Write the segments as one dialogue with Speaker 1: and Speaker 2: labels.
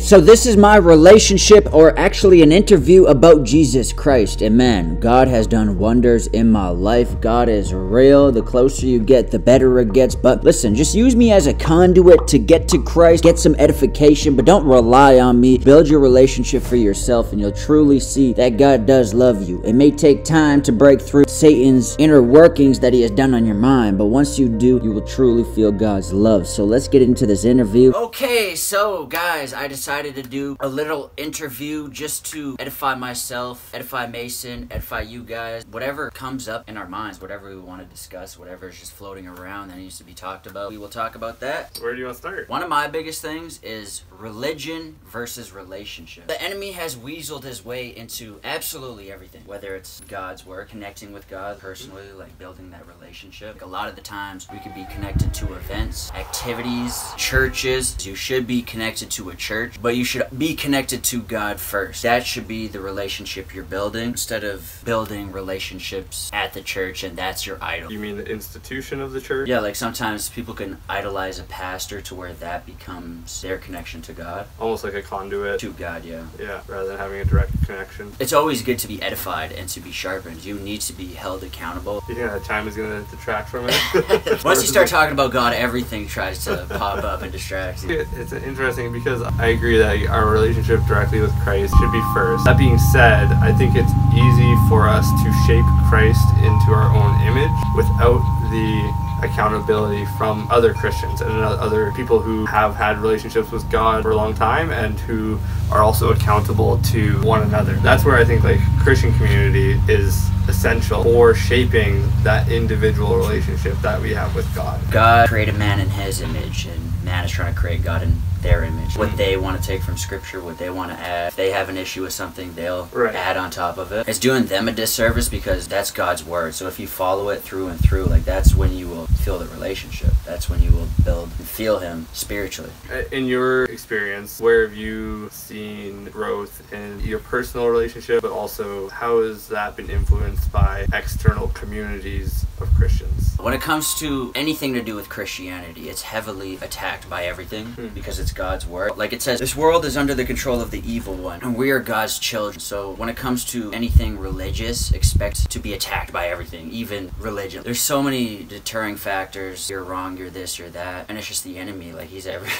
Speaker 1: so this is my relationship, or actually an interview about Jesus Christ. And man, God has done wonders in my life. God is real. The closer you get, the better it gets. But listen, just use me as a conduit to get to Christ, get some edification, but don't rely on me. Build your relationship for yourself, and you'll truly see that God does love you. It may take time to break through Satan's inner workings that he has done on your mind, but once you do, you will truly feel God's love. So let's get into this interview. Okay, so guys, I decided to do a little interview just to edify myself, edify Mason, edify you guys. Whatever comes up in our minds, whatever we want to discuss, whatever is just floating around that needs to be talked about, we will talk about that.
Speaker 2: Where do you want to start?
Speaker 1: One of my biggest things is religion versus relationship. The enemy has weaseled his way into absolutely everything, whether it's God's word, connecting with God personally, like building that relationship. Like a lot of the times we could be connected to events, activities, churches. You should be connected to a church, but you should be connected to God first. That should be the relationship you're building instead of building relationships at the church and that's your idol.
Speaker 2: You mean the institution of the church?
Speaker 1: Yeah, like sometimes people can idolize a pastor to where that becomes their connection to God.
Speaker 2: Almost like a conduit.
Speaker 1: To God, yeah.
Speaker 2: Yeah, rather than having a direct connection.
Speaker 1: It's always good to be edified and to be sharpened. You need to be held accountable.
Speaker 2: You think that time is going to detract from it?
Speaker 1: Once you start talking about God, everything tries to pop up and distract you.
Speaker 2: It's interesting because I agree that our relationship directly with Christ should be first. That being said, I think it's easy for us to shape Christ into our own image without the accountability from other Christians and other people who have had relationships with God for a long time and who are also accountable to one another. That's where I think like Christian community is essential for shaping that individual relationship that we have with God.
Speaker 1: God created man in his image, and man is trying to create God in their image. What they want to take from scripture, what they want to add. If they have an issue with something, they'll
Speaker 2: Right.
Speaker 1: add on top of it. It's doing them a disservice because that's God's word. So if you follow it through and through, like that's when you will feel the relationship. That's when you will build and feel him spiritually.
Speaker 2: In your experience, where have you seen growth in your personal relationship, but also how has that been influenced by external communities of Christians?
Speaker 1: When it comes to anything to do with Christianity, it's heavily attacked by everything
Speaker 2: Hmm.
Speaker 1: because it's God's word. Like it says, this world is under the control of the evil one, and we are God's children. So when it comes to anything religious, expect to be attacked by everything, even religion. There's so many deterring factors. You're wrong, you're this, you're that, and it's just the enemy. Like he's every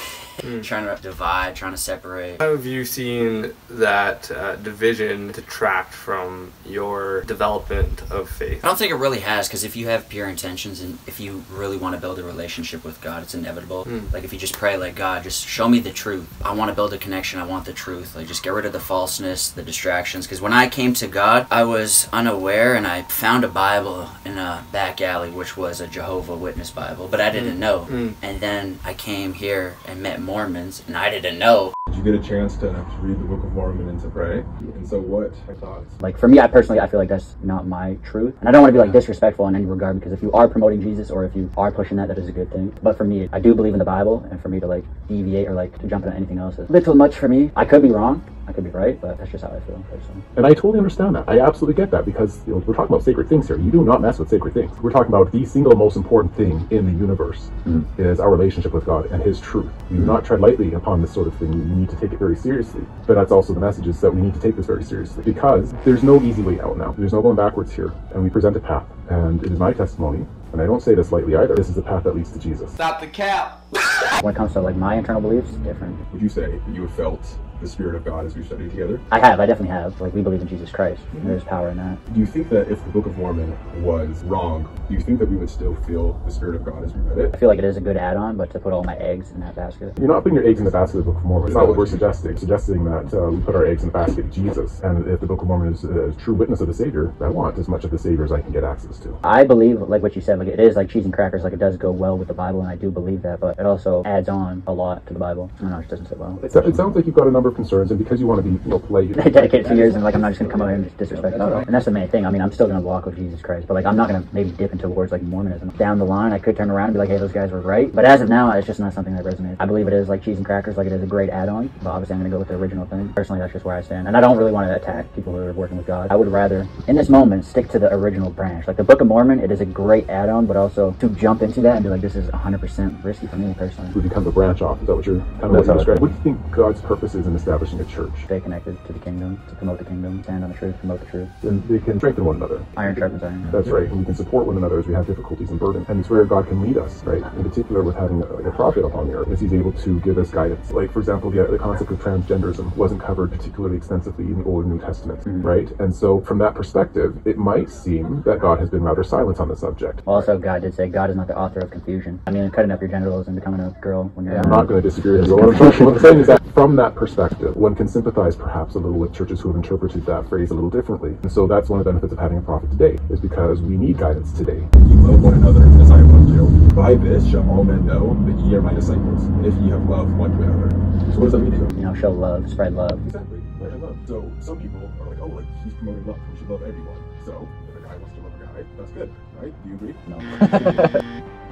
Speaker 2: Hmm.
Speaker 1: trying to divide, trying to separate.
Speaker 2: How have you seen that uh, division detract from your development of faith?
Speaker 1: I don't think it really has, because if you have pure intentions and if you really want to build a relationship with God, it's inevitable.
Speaker 2: Mm.
Speaker 1: Like if you just pray, like God, just show me the truth. I want to build a connection. I want the truth. Like just get rid of the falseness, the distractions. Because when I came to God, I was unaware and I found a Bible in a back alley, which was a Jehovah Witness Bible, but I didn't know.
Speaker 2: Mm.
Speaker 1: And then I came here and met Mormons, and I didn't know.
Speaker 3: Did you get a chance to, to read the Book of Mormon and to pray? And so, what are thoughts?
Speaker 4: Like for me, I personally, I feel like that's not my truth, and I don't want to be like disrespectful in any regard because if you are promoting Jesus or if you are pushing that, that is a good thing. But for me, I do believe in the Bible, and for me to like deviate or like to jump into anything else is a little much for me. I could be wrong, I could be right, but that's just how I feel personally.
Speaker 5: And I totally understand that. I absolutely get that because you know, we're talking about sacred things here. You do not mess with sacred things. We're talking about the single most important thing in the universe mm. is our relationship with God and His truth. We do not tread lightly upon this sort of thing. You need to take it very seriously. But that's also the message is that we need to take this very seriously because there's no easy way out now. There's no going backwards here. And we present a path. And it is my testimony, and I don't say this lightly either. This is a path that leads to Jesus.
Speaker 6: Stop the cap.
Speaker 4: When it comes to like my internal beliefs, different.
Speaker 3: Would you say that you have felt the Spirit of God as we study together?
Speaker 4: I have, I definitely have. Like we believe in Jesus Christ. There's power in that.
Speaker 3: Do you think that if the Book of Mormon was wrong, do you think that we would still feel the Spirit of God as we read it?
Speaker 4: I feel like it is a good add-on, but to put all my eggs in that basket.
Speaker 5: You're not putting your eggs in the basket of the Book of Mormon. It's not what we're suggesting. Suggesting that uh, we put our eggs in the basket of Jesus. And if the Book of Mormon is a true witness of the Savior, I want as much of the Savior as I can get access to.
Speaker 4: I believe, like what you said, like it is like cheese and crackers. Like it does go well with the Bible, and I do believe that. But it also adds on a lot to the Bible. I don't know, it doesn't sit well.
Speaker 5: It, it sounds like you've got a number of concerns, and because you want to be, you know, polite, you
Speaker 4: dedicate two years and like I'm not just gonna come out here and just disrespect no, And that's the main thing. I mean, I'm still gonna walk with Jesus Christ, but like I'm not gonna maybe dip into words like Mormonism. Down the line, I could turn around and be like, hey, those guys were right. But as of now, it's just not something that resonates. I believe it is like cheese and crackers, like it is a great add-on. But obviously, I'm gonna go with the original thing. Personally, that's just where I stand, and I don't really want to attack people who are working with God. I would rather, in this moment, stick to the original branch. Like the Book of Mormon, it is a great add-on, but also to jump into that and be like, this is 100% risky for me personally.
Speaker 5: we become the branch off. Is that what you're kind of
Speaker 4: That's how
Speaker 5: describing? What do you think God's purpose is in establishing a church?
Speaker 4: Stay connected to the kingdom, to promote the kingdom, stand on the truth, promote the truth.
Speaker 5: And they can strengthen one another.
Speaker 4: Iron sharpens iron.
Speaker 5: That's right. And we can support one another as we have difficulties and burdens. And it's where God can lead us, right? In particular, with having a, like a prophet upon the earth, is He's able to give us guidance. Like, for example, the, the concept of transgenderism wasn't covered particularly extensively in the Old and New Testaments, mm-hmm. right? And so, from that perspective, it might seem that God has been rather silent on the subject.
Speaker 4: Also, God did say God is not the author of confusion. I mean, cutting up your genitals and becoming a girl when you're
Speaker 5: I'm not going to disagree with you. What I'm saying is that from that perspective, one can sympathize perhaps a little with churches who have interpreted that phrase a little differently. And so that's one of the benefits of having a prophet today, is because we need guidance today.
Speaker 3: You love one another as I have loved you. By this shall all men know that ye are my disciples, if ye have love one to another. So what does that mean to you?
Speaker 4: You know, show love, spread love.
Speaker 3: Exactly. Right, I love. So some people are like, oh, like he's promoting love. We should love everyone. So if a guy wants to love a guy, that's good, right? Do you agree?
Speaker 4: No.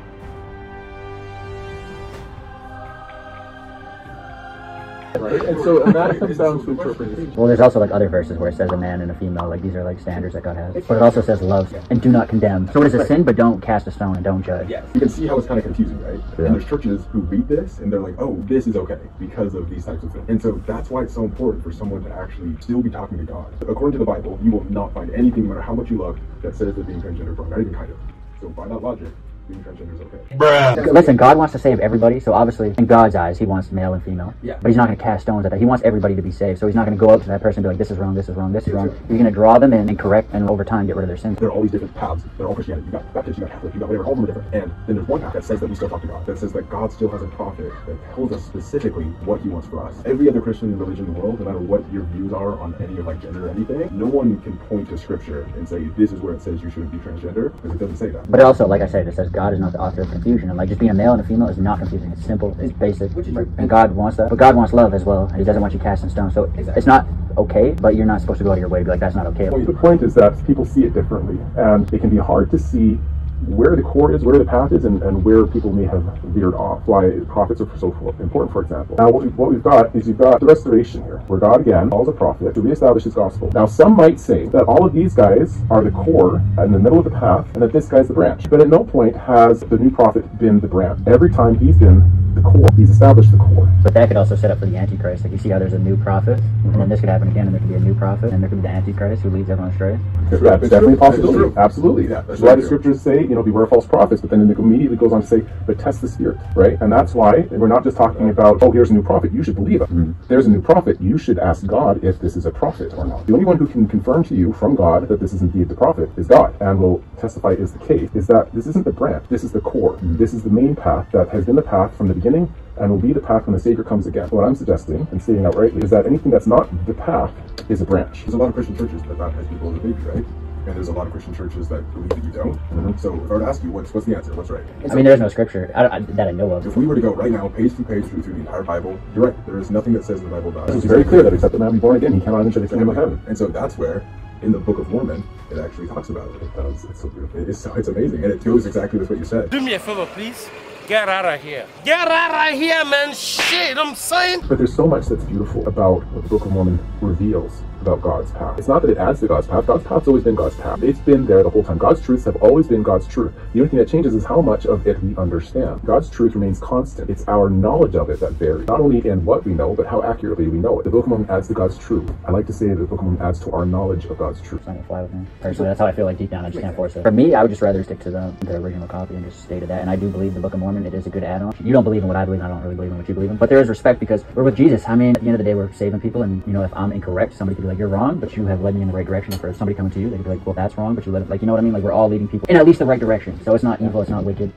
Speaker 5: And so and that comes down to interpretation.
Speaker 4: Well, there's also like other verses where it says a man and a female, like these are like standards that God has. But it also says love and do not condemn. So it is a sin, but don't cast a stone and don't judge. Yes.
Speaker 3: You can see how it's kind of confusing, right?
Speaker 5: Yeah.
Speaker 3: And there's churches who read this and they're like, oh, this is okay because of these types of things. And so that's why it's so important for someone to actually still be talking to God. According to the Bible, you will not find anything, no matter how much you love, that says that being transgender is wrong. Not even kind of. So by that logic, being transgender is okay.
Speaker 4: Listen, God wants to save everybody, so obviously, in God's eyes, He wants male and female.
Speaker 1: Yeah.
Speaker 4: But He's not going to cast stones at that. He wants everybody to be saved, so He's not going to go up to that person and be like, this is wrong, this is wrong, this is wrong. He's going to draw them in and correct, and over time, get rid of their sins.
Speaker 3: There are all these different paths. They're all Christianity. You got Baptist, you got Catholic, you got whatever. All of them are different. And then there's one path that says that we still talk to God. That says that God still has a prophet that tells us specifically what He wants for us. Every other Christian religion in the world, no matter what your views are on any of like gender or anything, no one can point to Scripture and say this is where it says you shouldn't be transgender because it doesn't say that.
Speaker 4: But it also, like I said, it says God is not the author of confusion. And like just being a male and a female is not confusing. It's simple, it's basic. And God wants that. But God wants love as well. And He doesn't want you casting stones. So it's not okay, but you're not supposed to go out of your way and be like, that's not okay.
Speaker 5: The point is that people see it differently, and it can be hard to see where the core is, where the path is, and, and where people may have veered off. Why prophets are so important, for example. Now, what we've, what we've got is you've got the restoration here, where God again calls a prophet to reestablish his gospel. Now, some might say that all of these guys are the core in the middle of the path, and that this guy's the branch. But at no point has the new prophet been the branch. Every time he's been the core, he's established the core.
Speaker 4: But that could also set up for the Antichrist. Like you see how there's a new prophet, and then mm-hmm. this could happen again, and there could be a new prophet, and there could be the Antichrist who leads everyone astray.
Speaker 5: That's
Speaker 3: That's
Speaker 5: definitely a possibility.
Speaker 3: That's.
Speaker 5: Absolutely.
Speaker 3: Yeah, that's
Speaker 5: that's why
Speaker 3: very
Speaker 5: the scriptures say, you know, beware of false prophets, but then it immediately goes on to say, but test the spirit, right? And that's why we're not just talking about, oh, here's a new prophet, you should believe it. Mm-hmm. There's a new prophet, you should ask God if this is a prophet or not. The only one who can confirm to you from God that this is indeed the prophet is God, and will testify is the case, is that this isn't the branch, this is the core. Mm-hmm. This is the main path that has been the path from the beginning and will be the path when the Savior comes again. What I'm suggesting and stating outrightly is that anything that's not the path is a branch.
Speaker 3: There's a lot of Christian churches that baptize people as a baby, right? And there's a lot of Christian churches that believe that you don't.
Speaker 5: Mm-hmm.
Speaker 3: So if I were to ask you, what's what's the answer? What's right?
Speaker 4: I mean, there's no scripture I, I, that I know of.
Speaker 3: If we were to go right now, page through page through, through the entire Bible, you're right. There is nothing that says in the Bible that
Speaker 5: It's very clear that except a man be born again, he cannot enter the kingdom of heaven.
Speaker 3: And so that's where, in the Book of Mormon, it actually talks about it. It does. It's so beautiful. It's so it's amazing, and it deals exactly with what you said.
Speaker 6: Do me a favor, please. Get out of here. Get out of here, man. Shit, I'm saying.
Speaker 5: But there's so much that's beautiful about what the Book of Mormon reveals about God's path. It's not that it adds to God's path. God's path's always been God's path. It's been there the whole time. God's truths have always been God's truth. The only thing that changes is how much of it we understand. God's truth remains constant. It's our knowledge of it that varies. Not only in what we know, but how accurately we know it. The Book of Mormon adds to God's truth. I like to say that the Book of Mormon adds to our knowledge of God's truth.
Speaker 4: It's not gonna fly with me. Personally, that's how I feel like deep down. I just can't force it. For me, I would just rather stick to the, the original copy and just stay to that. And I do believe the Book of Mormon, it is a good add-on. You don't believe in what I believe, and I don't really believe in what you believe in. But there is respect because we're with Jesus. I mean, at the end of the day, we're saving people. And, you know, if I'm incorrect, somebody could be like, you're wrong, but you have led me in the right direction. For somebody coming to you, they could be like, well, that's wrong, but you let it, like, you know what I mean? Like, we're all leading people in at least the right direction. So it's not evil, it's not wicked.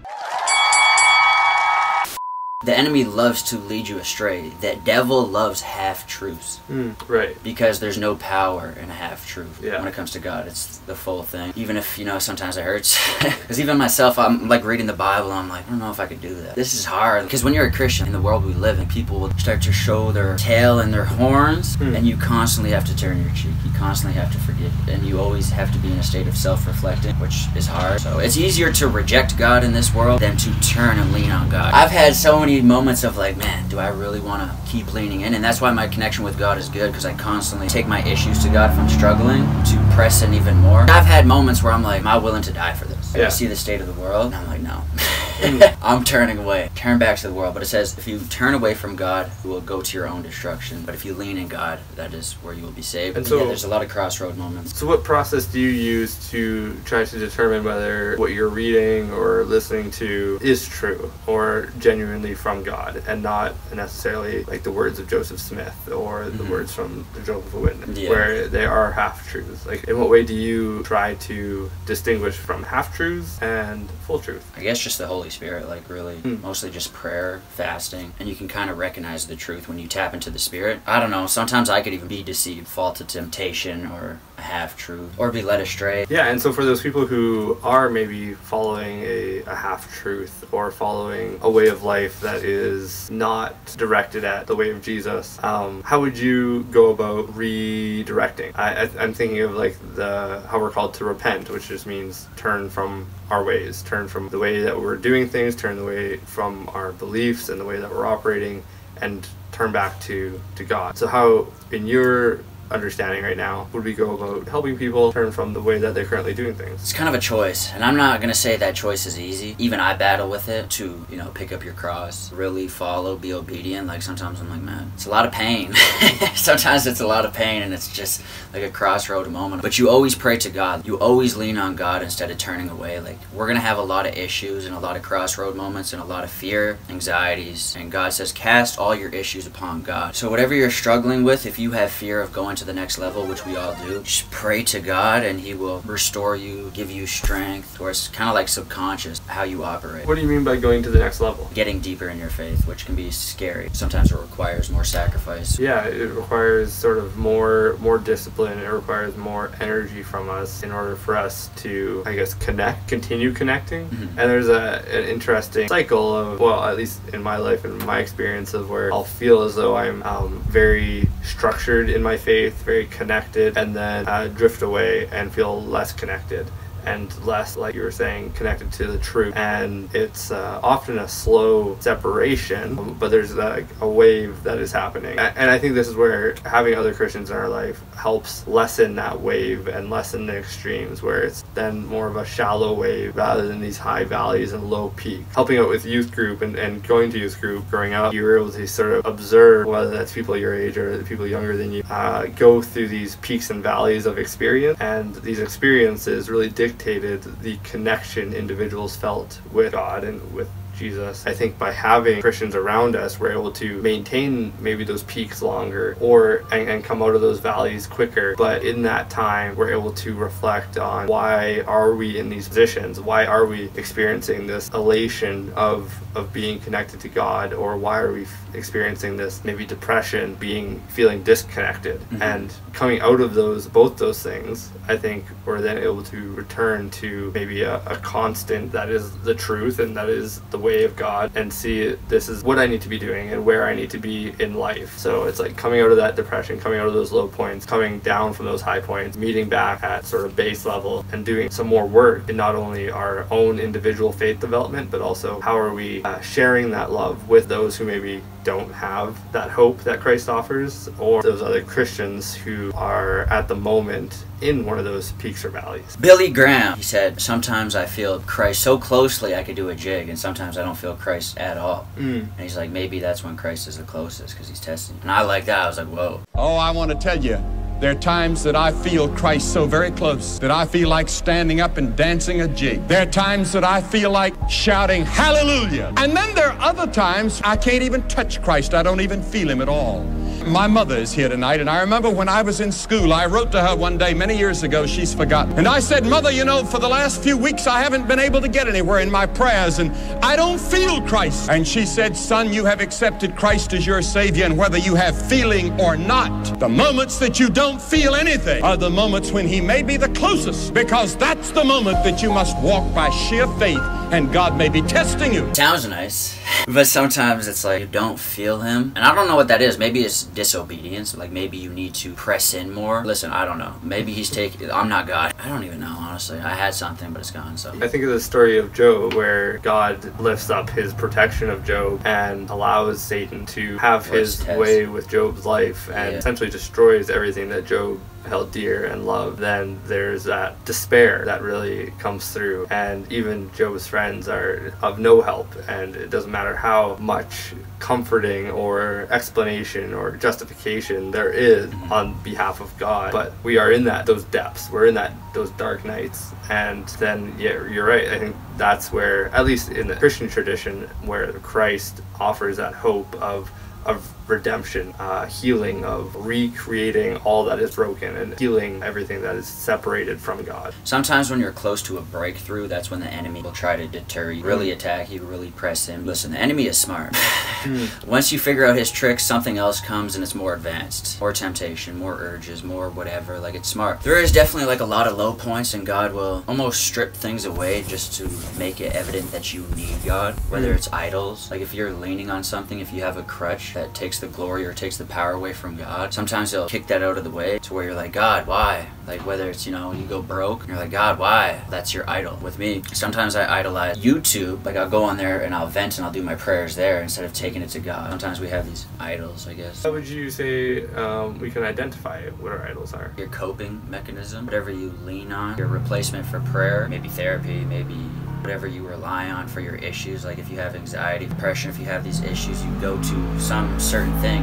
Speaker 1: The enemy loves to lead you astray. That devil loves half truths
Speaker 2: Mm, right.
Speaker 1: because there's no power in a half truth.
Speaker 2: Yeah.
Speaker 1: When it comes to God, it's the full thing. Even if, you know, sometimes it hurts. Because even myself, I'm like reading the Bible, I'm like, I don't know if I could do that. This is hard. Because when you're a Christian in the world we live in, people will start to show their tail and their horns,
Speaker 2: Hmm.
Speaker 1: and you constantly have to turn your cheek. You constantly have to forgive. And you always have to be in a state of self reflecting, which is hard. So it's easier to reject God in this world than to turn and lean on God. I've had so many moments of like, man, do I really want to keep leaning in? And that's why my connection with God is good because I constantly take my issues to God if I'm struggling to press in even more. I've had moments where I'm like, am I willing to die for this?
Speaker 2: Yeah.
Speaker 1: I see the state of the world, and I'm like, no. I'm turning away. Turn back to the world. But it says, if you turn away from God, you will go to your own destruction. But if you lean in God, that is where you will be saved.
Speaker 2: And so-
Speaker 1: yeah, there's a lot of crossroad moments.
Speaker 2: So, what process do you use to try to determine whether what you're reading or listening to is true or genuinely from God and not necessarily like the words of Joseph Smith or the
Speaker 1: Mhm.
Speaker 2: words from the Jehovah's Witness,
Speaker 1: Yeah.
Speaker 2: where they are half truths? Like, in what way do you try to distinguish from half truths and full truth?
Speaker 1: I guess just the Holy Spirit, like really,
Speaker 2: Hmm.
Speaker 1: mostly just prayer, fasting, and you can kind of recognize the truth when you tap into the Spirit. I don't know. Sometimes I could even be deceived, fall to temptation, or half truth, or be led astray.
Speaker 2: Yeah, and so for those people who are maybe following a, a half truth or following a way of life that is not directed at the way of Jesus, um, how would you go about redirecting? I, I'm thinking of like the how we're called to repent, which just means turn from our ways, turn from the way that we're doing things, turn away from our beliefs and the way that we're operating, and turn back to to God. So how in your understanding right now would we go about helping people turn from the way that they're currently doing things?
Speaker 1: It's kind of a choice, and I'm not gonna say that choice is easy. Even I battle with it to, you know, pick up your cross, really follow, be obedient. Like sometimes I'm like, man, it's a lot of pain. sometimes it's a lot of pain, and it's just like a crossroad moment. But you always pray to God. You always lean on God instead of turning away. Like we're gonna have a lot of issues and a lot of crossroad moments and a lot of fear, anxieties, and God says, cast all your issues upon God. So whatever you're struggling with, if you have fear of going to the next level, which we all do, just pray to God and He will restore you, give you strength, or it's kind of like subconscious how you operate.
Speaker 2: What do you mean by going to the next level?
Speaker 1: Getting deeper in your faith, which can be scary. Sometimes it requires more sacrifice.
Speaker 2: Yeah, it requires sort of more more discipline. It requires more energy from us in order for us to, I guess, connect, continue connecting.
Speaker 1: Mhm.
Speaker 2: And there's a an interesting cycle of, well, at least in my life and my experience of where I'll feel as though I'm um, very structured in my faith, very connected, and then uh, drift away and feel less connected. And less, like you were saying, connected to the truth. And it's uh, often a slow separation, but there's like a wave that is happening. And I think this is where having other Christians in our life helps lessen that wave and lessen the extremes, where it's then more of a shallow wave rather than these high valleys and low peaks. Helping out with youth group and, and going to youth group growing up, you were able to sort of observe whether that's people your age or people younger than you, uh, go through these peaks and valleys of experience. And these experiences really dictated the connection individuals felt with God and with Jesus. I think by having Christians around us, we're able to maintain maybe those peaks longer or and, and come out of those valleys quicker. But in that time, we're able to reflect on why are we in these positions? Why are we experiencing this elation of of being connected to God, or why are we experiencing this maybe depression, being feeling disconnected, mm-hmm. and coming out of those both those things? I think we're then able to return to maybe a, a constant that is the truth and that is the way of God, and see this is what I need to be doing and where I need to be in life. So it's like coming out of that depression, coming out of those low points, coming down from those high points, meeting back at sort of base level, and doing some more work in not only our own individual faith development, but also how are we uh, sharing that love with those who maybe don't have that hope that Christ offers, or those other Christians who are at the moment in one of those peaks or valleys.
Speaker 1: Billy Graham, he said, Sometimes I feel Christ so closely I could do a jig, and sometimes I don't feel Christ at all.
Speaker 2: Mm.
Speaker 1: And he's like, maybe that's when Christ is the closest because he's testing. you." And I like that. I was like, whoa.
Speaker 7: Oh, I want to tell you, there are times that I feel Christ so very close that I feel like standing up and dancing a jig. There are times that I feel like shouting hallelujah. And then there are other times I can't even touch Christ. I don't even feel him at all. My mother is here tonight, and I remember when I was in school, I wrote to her one day many years ago. She's forgotten. And I said, Mother, you know, for the last few weeks, I haven't been able to get anywhere in my prayers, and I don't feel Christ. And she said, Son, you have accepted Christ as your Savior, and whether you have feeling or not, the moments that you don't feel anything are the moments when He may be the closest, because that's the moment that you must walk by sheer faith, and God may be testing you.
Speaker 1: Sounds nice, but sometimes it's like you don't feel him. And I don't know what that is. Maybe it's disobedience. Like maybe you need to press in more. Listen, I don't know. Maybe he's taking. I'm not God. I don't even know, honestly. I had something, but it's gone. So.
Speaker 2: I think of the story of Job where God lifts up his protection of Job and allows Satan to have
Speaker 1: Let's
Speaker 2: his
Speaker 1: test.
Speaker 2: way with Job's life and
Speaker 1: Yeah.
Speaker 2: essentially destroys everything that Job held dear and loved. Then there's that despair that really comes through, and even Job's friends are of no help, and it doesn't matter how much comforting or explanation or justification there is on behalf of God. But we are in that those depths. We're in that those dark nights. And then yeah, you're right. I think that's where at least in the Christian tradition where Christ offers that hope of of redemption, uh, healing, of recreating all that is broken and healing everything that is separated from God.
Speaker 1: Sometimes when you're close to a breakthrough, that's when the enemy will try to deter you, really mm. attack you, really press in. Listen, the enemy is smart. Hmm. Once you figure out his tricks, something else comes and it's more advanced. More temptation, more urges, more whatever. Like it's smart. There is definitely like a lot of low points and God will almost strip things away just to make it evident that you need God. Whether hmm. it's idols, like if you're leaning on something, if you have a crutch that takes the glory or takes the power away from God, sometimes he'll kick that out of the way to where you're like, God, why? Like whether it's, you know, you go broke, and you're like, God, why? That's your idol. With me, sometimes I idolize YouTube. Like I'll go on there and I'll vent and I'll do my prayers there instead of taking it to God. Sometimes we have these idols, I guess.
Speaker 2: How would you say um, we can identify what our idols are?
Speaker 1: Your coping mechanism, whatever you lean on, your replacement for prayer, maybe therapy, maybe whatever you rely on for your issues. Like if you have anxiety, depression, if you have these issues, you go to some certain thing.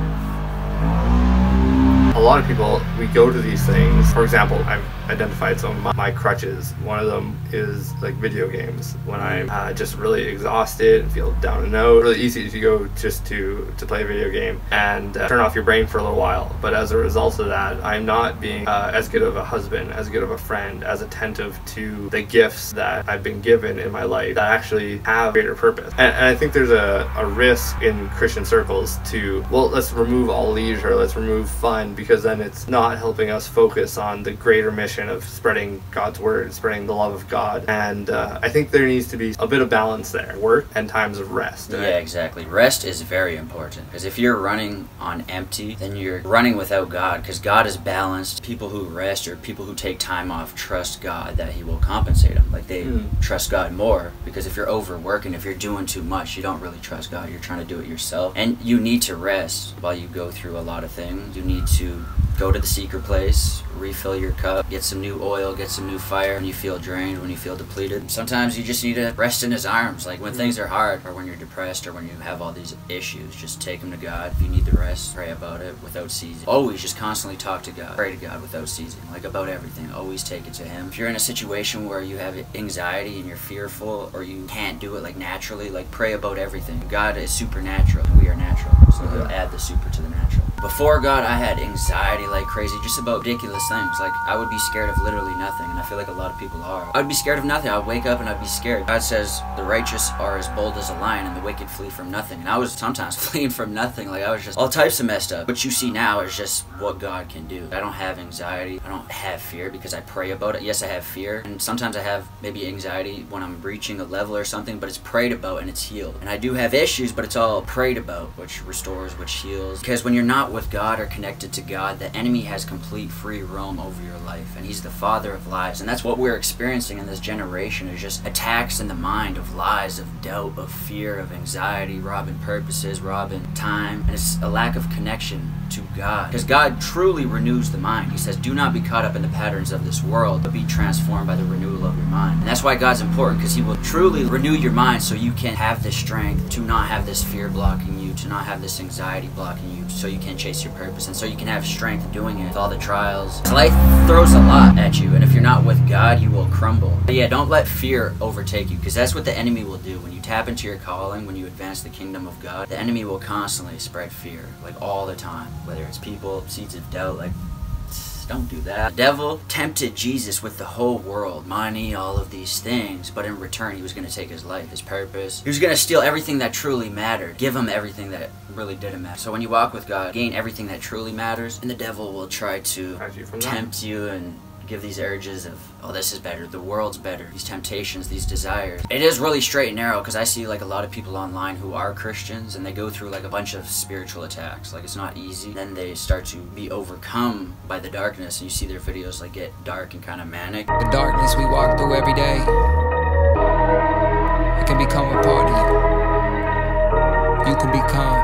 Speaker 2: A lot of people, we go to these things. For example, I've identified some of my, crutches. One of them is like video games. When I'm uh, just really exhausted and feel down and out, really easy to go just to to play a video game and uh, turn off your brain for a little while. But as a result of that, I'm not being uh, as good of a husband, as good of a friend, as attentive to the gifts that I've been given in my life that actually have greater purpose. And, and I think there's a, a risk in Christian circles to, well, let's remove all leisure, let's remove fun, because then it's not helping us focus on the greater mission of spreading God's word, spreading the love of God. And uh, I think there needs to be a bit of balance there work and times of rest.
Speaker 1: Yeah, exactly. Rest is very important because if you're running on empty, then you're running without God because God is balanced. People who rest or people who take time off trust God that He will compensate them. Like they
Speaker 2: Mm.
Speaker 1: trust God more because if you're overworking, if you're doing too much, you don't really trust God. You're trying to do it yourself. And you need to rest while you go through a lot of things. You need to go to the secret place, refill your cup, get some new oil, get some new fire when you feel drained, when you feel depleted. Sometimes you just need to rest in his arms. Like when mm-hmm. things are hard or when you're depressed or when you have all these issues, just take them to God. If you need the rest, pray about it without ceasing. Always just constantly talk to God. Pray to God without ceasing. Like about everything. Always take it to him. If you're in a situation where you have anxiety and you're fearful or you can't do it like naturally, like pray about everything. God is supernatural. We are natural. So mm-hmm. he'll add the super to the. Before God, I had anxiety like crazy, just about ridiculous things. Like I would be scared of literally nothing, and I feel like a lot of people are. I'd be scared of nothing. I'd wake up and I'd be scared. God says the righteous are as bold as a lion, and the wicked flee from nothing. And I was sometimes fleeing from nothing. Like I was just all types of messed up. What you see now is just what God can do. I don't have anxiety. I don't have fear because I pray about it. Yes, I have fear, and sometimes I have maybe anxiety when I'm reaching a level or something, but it's prayed about and it's healed. And I do have issues, but it's all prayed about, which restores, which heals. Because when you're not with God or connected to God, the enemy has complete free roam over your life, and he's the father of lies. And that's what we're experiencing in this generation is just attacks in the mind of lies, of doubt, of fear, of anxiety, robbing purposes, robbing time, and it's a lack of connection to God. Because God truly renews the mind. He says, Do not be caught up in the patterns of this world, but be transformed by the renewal of your mind. And that's why God's important, because He will truly renew your mind so you can have the strength to not have this fear blocking you to not have this anxiety blocking you so you can chase your purpose and so you can have strength doing it with all the trials. Life throws a lot at you, and if you're not with God, you will crumble. But yeah, don't let fear overtake you because that's what the enemy will do. When you tap into your calling, when you advance the kingdom of God, the enemy will constantly spread fear, like all the time. Whether it's people, seeds of doubt, like don't do that. The devil tempted Jesus with the whole world, money, all of these things, but in return, he was going to take his life, his purpose. He was going to steal everything that truly mattered, give him everything that really didn't matter. So when you walk with God, gain everything that truly matters, and the devil will try to
Speaker 2: you from that.
Speaker 1: tempt you and give these urges of oh this is better the world's better these temptations these desires. It is really straight and narrow because i see like a lot of people online who are christians and they go through like a bunch of spiritual attacks. Like it's not easy. Then they start to be overcome by the darkness and you see their videos like get dark and kind of manic.
Speaker 8: The darkness we walk through every day, it can become a part of you. Can become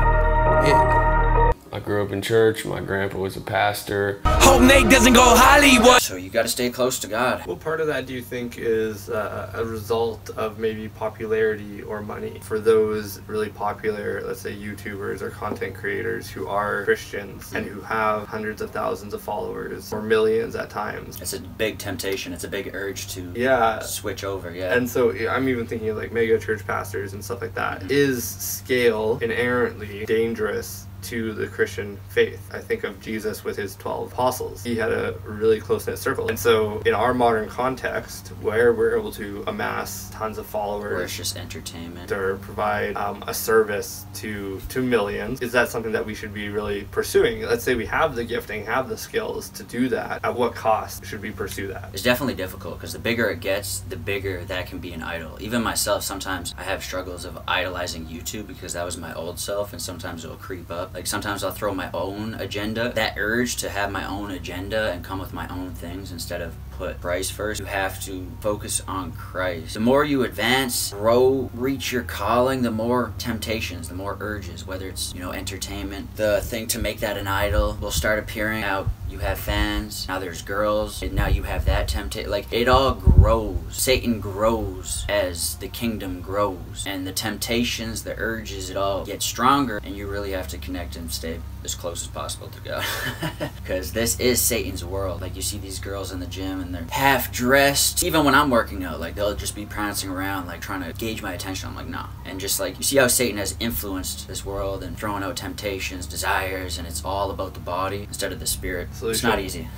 Speaker 2: grew up in church. My grandpa was a pastor.
Speaker 6: Hope Nate doesn't go Hollywood.
Speaker 1: so you got to stay close to god
Speaker 2: What part of that do you think is uh, a result of maybe popularity or money for those really popular, let's say YouTubers or content creators who are Christians and who have hundreds of thousands of followers or millions at times?
Speaker 1: it's a big temptation it's a big urge to
Speaker 2: Yeah.
Speaker 1: switch over yeah
Speaker 2: And so I'm even thinking of like mega church pastors and stuff like that. Is scale inherently dangerous to the Christian faith? I think of Jesus with his 12 apostles. He had a really close knit circle. And so, in our modern context, where we're able to amass tons of
Speaker 1: where
Speaker 2: followers,
Speaker 1: it's just entertainment
Speaker 2: or provide um, a service to to millions is that something that we should be really pursuing let's say we have the gifting have the skills to do that at what cost should we pursue that
Speaker 1: It's definitely difficult because the bigger it gets, the bigger that can be an idol. Even myself, sometimes I have struggles of idolizing YouTube because that was my old self, and sometimes it'll creep up. Like sometimes I'll throw my own agenda. That urge to have my own agenda and come with my own things instead of put Christ first. You have to focus on Christ. The more you advance, grow, reach your calling, the more temptations, the more urges, whether it's, you know, entertainment, the thing to make that an idol will start appearing out. You have fans, now there's girls, and now you have that temptation. Like, it all grows. Satan grows as the kingdom grows. And the temptations, the urges, it all gets stronger, and you really have to connect and stay as close as possible to God. Because this is Satan's world. Like, you see these girls in the gym, and they're half dressed. Even when I'm working out, like, they'll just be prancing around, like, trying to gauge my attention. I'm like, nah. And just like, you see how Satan has influenced this world and throwing out temptations, desires, and it's all about the body instead of the spirit.
Speaker 2: Solution.
Speaker 1: It's not easy.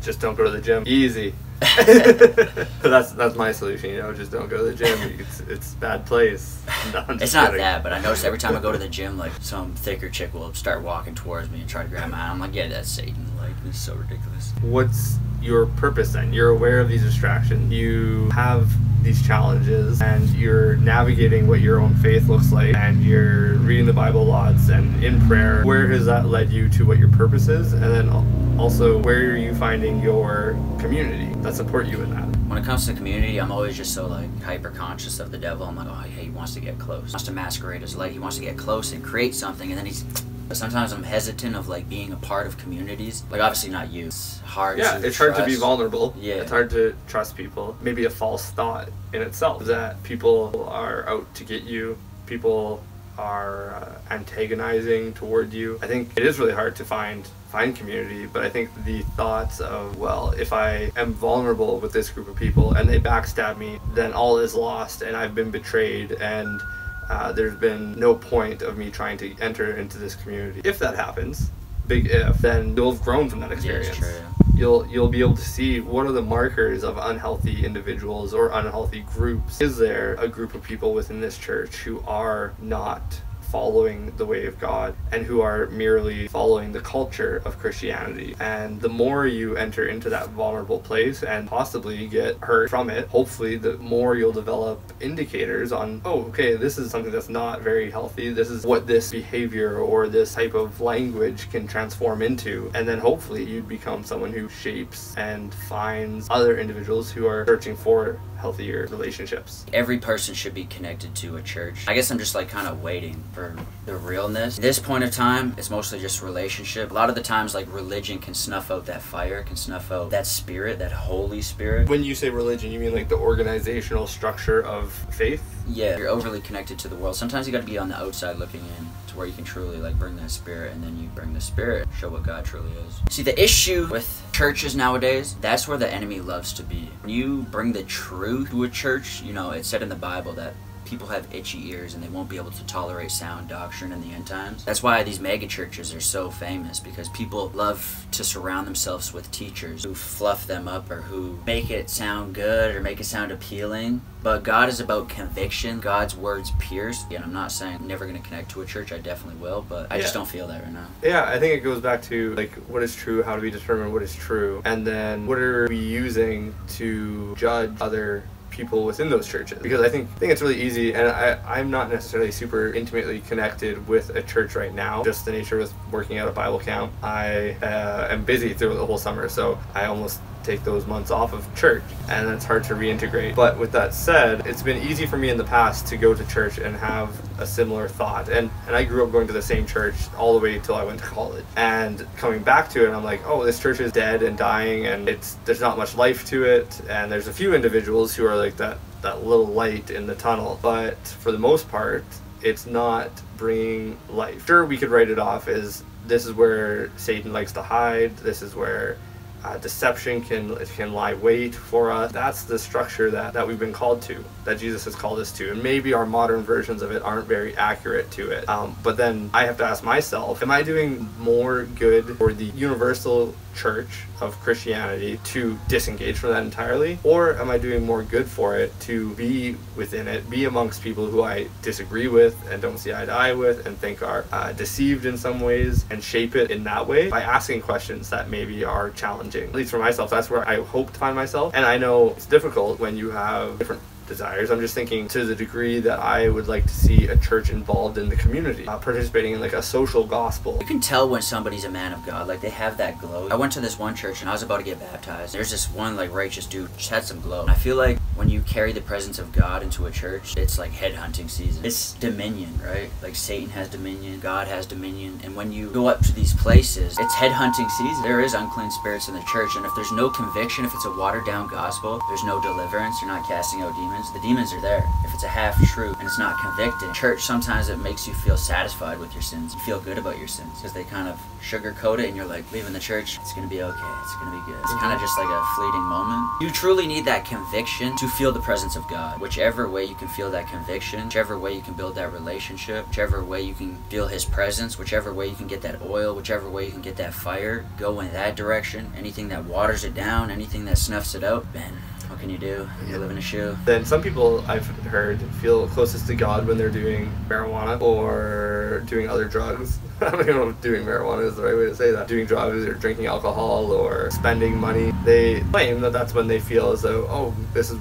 Speaker 2: just don't go to the gym easy that's that's my solution you know just don't go to the gym it's it's bad place No,
Speaker 1: It's not
Speaker 2: kidding.
Speaker 1: that, but I notice every time I go to the gym, like some thicker chick will start walking towards me and try to grab my hand. I'm like, yeah, that's Satan. Like, this is so ridiculous.
Speaker 2: what's your purpose then you're aware of these distractions you have these challenges and you're navigating what your own faith looks like and you're reading the bible lots and in prayer where has that led you to what your purpose is and then also where are you finding your community that support you in that
Speaker 1: When it comes to community, I'm always just so like hyper conscious of the devil. I'm like, oh, yeah, he wants to get close. He wants to masquerade as light. He wants to get close and create something, and then he's. But sometimes I'm hesitant of like being a part of communities. Like obviously not you. It's hard.
Speaker 2: yeah
Speaker 1: to
Speaker 2: it's hard to be vulnerable
Speaker 1: Yeah.
Speaker 2: it's hard to trust people maybe a false thought in itself that people are out to get you people are uh, antagonizing toward you i think it is really hard to find find community but i think the thoughts of well if i am vulnerable with this group of people and they backstab me then all is lost and i've been betrayed and uh, there's been no point of me trying to enter into this community. If that happens big if then you'll have grown from that
Speaker 1: Yeah,
Speaker 2: experience.
Speaker 1: true.
Speaker 2: you'll you'll be able to see what are the markers of unhealthy individuals or unhealthy groups. Is there a group of people within this church who are not following the way of God and who are merely following the culture of Christianity. And the more you enter into that vulnerable place and possibly get hurt from it, hopefully the more you'll develop indicators on, oh, okay, this is something that's not very healthy. This is what this behavior or this type of language can transform into. And then hopefully you'd become someone who shapes and finds other individuals who are searching for healthier relationships.
Speaker 1: Every person should be connected to a church. I guess I'm just like kind of waiting for the realness. At this point of time, it's mostly just relationship. A lot of the times, like religion can snuff out that fire, can snuff out that spirit, that Holy Spirit.
Speaker 2: When you say religion, you mean like the organizational structure of faith?
Speaker 1: Yeah, you're overly connected to the world. Sometimes you got to be on the outside looking in to where you can truly like bring that spirit, and then you bring the spirit, show what God truly is. See, the issue with churches nowadays, that's where the enemy loves to be. When you bring the truth to a church, you know, it's said in the Bible that people have itchy ears and they won't be able to tolerate sound doctrine in the end times. That's why these mega churches are so famous because people love to surround themselves with teachers who fluff them up or who make it sound good or make it sound appealing. But God is about conviction. God's words pierce. And I'm not saying I'm never going to connect to a church. I definitely will, but I just don't feel that right now.
Speaker 2: Yeah, I think it goes back to like what is true, how do we determine what is true, and then what are we using to judge other people within those churches. Because I think I think it's really easy and I, I'm not necessarily super intimately connected with a church right now. Just the nature of working at a Bible camp. I uh, am busy through the whole summer so I almost take those months off of church and it's hard to reintegrate. But with that said it's been easy for me in the past to go to church and have a similar thought. And and I grew up going to the same church all the way until I went to college. And coming back to it I'm like oh this church is dead and dying and it's there's not much life to it. And there's a few individuals who are like that that little light in the tunnel. But for the most part it's not bringing life. Sure we could write it off as this is where Satan likes to hide. This is where uh, deception can can lie wait for us. That's the structure that, that we've been called to, that Jesus has called us to. And maybe our modern versions of it aren't very accurate to it. Um, but then I have to ask myself, am I doing more good for the universal church of Christianity to disengage from that entirely? Or am I doing more good for it to be within it, be amongst people who I disagree with and don't see eye to eye with and think are uh, deceived in some ways and shape it in that way by asking questions that maybe are challenging? At least for myself, that's where I hope to find myself. And I know it's difficult when you have different desires. I'm just thinking to the degree that I would like to see a church involved in the community, uh, participating in like a social gospel.
Speaker 1: You can tell when somebody's a man of God, like they have that glow. I went to this one church and I was about to get baptized. There's this one like righteous dude, just had some glow. And I feel like when you carry the presence of God into a church, it's like headhunting season. It's dominion, right? Like Satan has dominion, God has dominion. And when you go up to these places, it's headhunting season. There is unclean spirits in the church. And if there's no conviction, if it's a watered down gospel, there's no deliverance, you're not casting out demons. The demons are there. If it's a half truth and it's not convicting, church sometimes it makes you feel satisfied with your sins. You feel good about your sins because they kind of sugarcoat it and you're like, leaving the church, it's gonna be okay, it's gonna be good. It's kind of just like a fleeting moment. You truly need that conviction to feel the presence of God. Whichever way you can feel that conviction, whichever way you can build that relationship, whichever way you can feel His presence, whichever way you can get that oil, whichever way you can get that fire, go in that direction. Anything that waters it down, anything that snuffs it out, man, what can you do? You live in a shoe.
Speaker 2: Then some people I've heard feel closest to God when they're doing marijuana or doing other drugs. I don't even know if doing marijuana is the right way to say that. Doing drugs or drinking alcohol or spending money. They claim that that's when they feel as though, oh, this is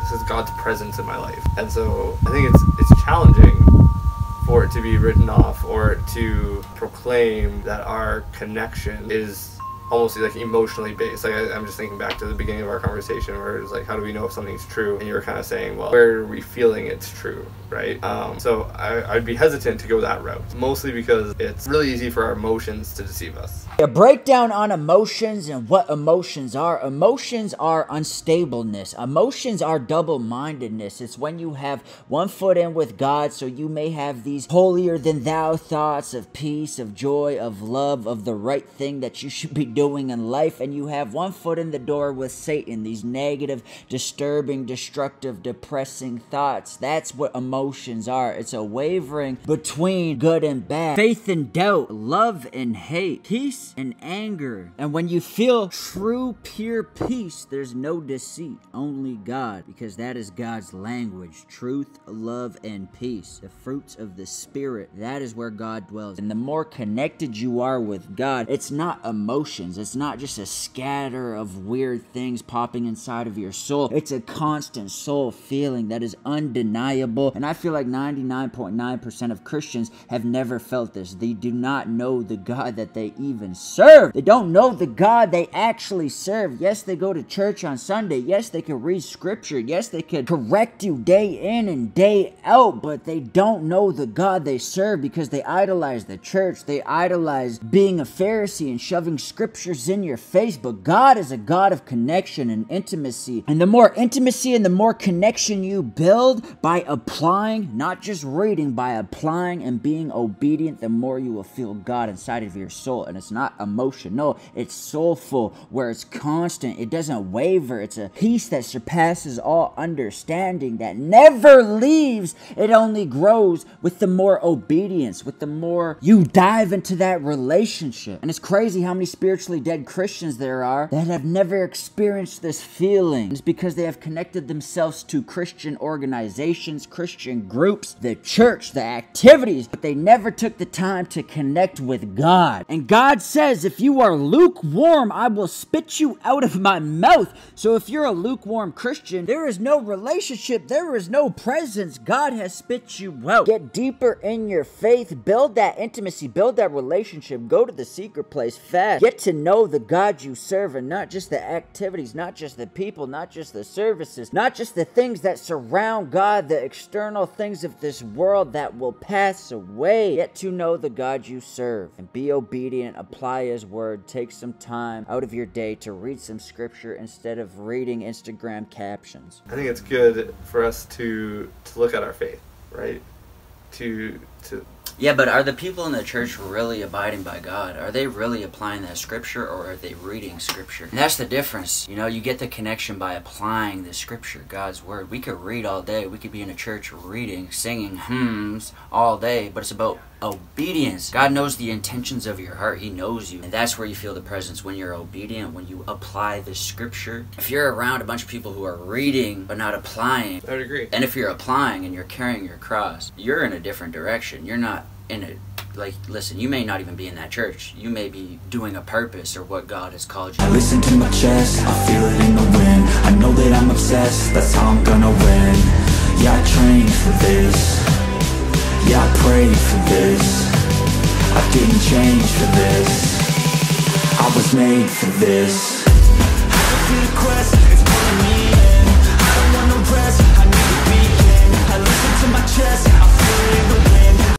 Speaker 2: this is God's presence in my life. And so I think it's it's challenging for it to be written off or to proclaim that our connection is almost like emotionally based. Like I, I'm just thinking back to the beginning of our conversation where it was like, how do we know if something's true? And you were kind of saying, well, where are we feeling it's true, right? Um, so I, I'd be hesitant to go that route, mostly because it's really easy for our emotions to deceive us.
Speaker 1: A breakdown on emotions and what emotions are. Emotions are unstableness. Emotions are double mindedness. It's when you have one foot in with God, so you may have these holier than thou thoughts of peace, of joy, of love, of the right thing that you should be doing in life, and you have one foot in the door with Satan, these negative, disturbing, destructive, depressing thoughts. That's what emotions are. It's a wavering between good and bad, faith and doubt, love and hate, peace and anger. And when you feel true, pure peace, there's no deceit, only God, because that is God's language truth, love, and peace. The fruits of the Spirit, that is where God dwells. And the more connected you are with God, it's not emotions, it's not just a scatter of weird things popping inside of your soul. It's a constant soul feeling that is undeniable. And I feel like 99.9% of Christians have never felt this. They do not know the God that they even serve. They don't know the God they actually serve. Yes, they go to church on Sunday. Yes, they can read scripture. Yes, they can correct you day in and day out, but they don't know the God they serve because they idolize the church. They idolize being a Pharisee and shoving scriptures in your face. But God is a God of connection and intimacy. And the more intimacy and the more connection you build by applying, not just reading, by applying and being obedient, the more you will feel God inside of your soul. And it's not emotional, it's soulful, where it's constant, it doesn't waver. It's a peace that surpasses all understanding, that never leaves. It only grows with the more obedience, with the more you dive into that relationship. And it's crazy how many spiritually dead Christians there are that have never experienced this feeling. It's because they have connected themselves to Christian organizations, Christian groups, the church, the activities, but they never took the time to connect with God. And God says, if you are lukewarm, I will spit you out of my mouth. So if you're a lukewarm Christian, there is no relationship, there is no presence. God has spit you out. Get deeper in your faith, build that intimacy, build that relationship, go to the secret place fast. Get to know the God you serve and not just the activities, not just the people, not just the services, not just the things that surround God, the external things of this world that will pass away. Get to know the God you serve and be obedient, apply His word, take some time out of your day to read some scripture instead of reading Instagram captions.
Speaker 2: I think it's good for us to to look at our faith, right? To to
Speaker 1: Yeah, but are the people in the church really abiding by God? Are they really applying that scripture or are they reading scripture? And that's the difference. You know, you get the connection by applying the scripture, God's word. We could read all day. We could be in a church reading, singing hymns all day, but it's about obedience. God knows the intentions of your heart. He knows you. And that's where you feel the presence when you're obedient, when you apply the scripture. If you're around a bunch of people who are reading but not applying,
Speaker 2: I would agree.
Speaker 1: and if you're applying and you're carrying your cross, you're in a different direction. You're not in a like listen, you may not even be in that church. You may be doing a purpose or what God has called you.
Speaker 9: I listen to my chest, I feel it in the wind I know that I'm obsessed, that's how I'm gonna win Yeah, I trained for this Yeah, I prayed for this. I didn't change for this. I was made for this. I feel the quest, it's pulling me in I don't want no rest, I need a weekend. I listen to my chest